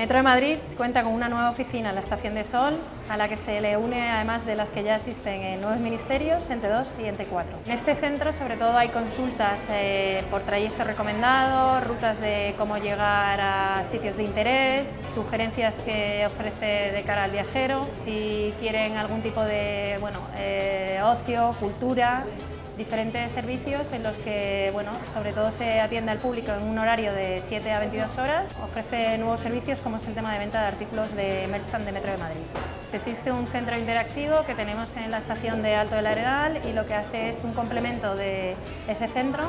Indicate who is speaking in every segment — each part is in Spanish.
Speaker 1: Metro de Madrid cuenta con una nueva oficina en la Estación de Sol, a la que se le une además de las que ya existen en nuevos ministerios, Ente 2 y Ente 4. En este centro sobre todo hay consultas eh, por trayecto recomendado, rutas de cómo llegar a sitios de interés, sugerencias que ofrece de cara al viajero, si quieren algún tipo de bueno, eh, ocio, cultura, diferentes servicios en los que, bueno, sobre todo se atiende al público en un horario de 7 a 22 horas. Ofrece nuevos servicios como es el tema de venta de artículos de merchant de Metro de Madrid. Existe un centro interactivo que tenemos en la estación de Alto del Arenal y lo que hace es un complemento de ese centro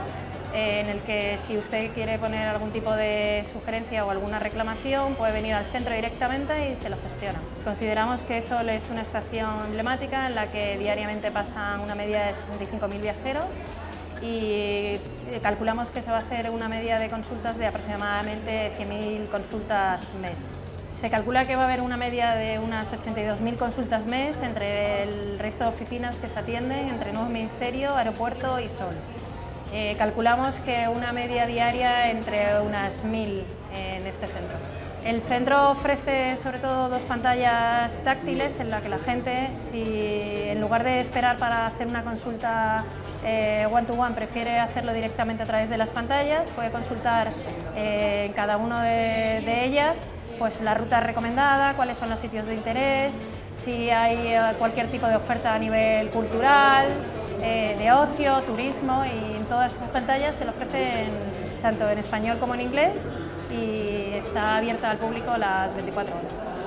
Speaker 1: en el que si usted quiere poner algún tipo de sugerencia o alguna reclamación puede venir al centro directamente y se lo gestiona. Consideramos que Sol es una estación emblemática en la que diariamente pasan una media de 65.000 viajeros y calculamos que se va a hacer una media de consultas de aproximadamente 100.000 consultas mes. Se calcula que va a haber una media de unas 82.000 consultas mes entre el resto de oficinas que se atienden, entre Nuevo Ministerio, Aeropuerto y Sol. Eh, calculamos que una media diaria entre unas mil en este centro. El centro ofrece sobre todo dos pantallas táctiles en la que la gente, si en lugar de esperar para hacer una consulta eh, one-to-one, prefiere hacerlo directamente a través de las pantallas, puede consultar eh, en cada una de, ellas pues, la ruta recomendada, cuáles son los sitios de interés, si hay cualquier tipo de oferta a nivel cultural, de ocio, turismo y en todas esas pantallas se lo ofrecen tanto en español como en inglés y está abierta al público las 24 horas.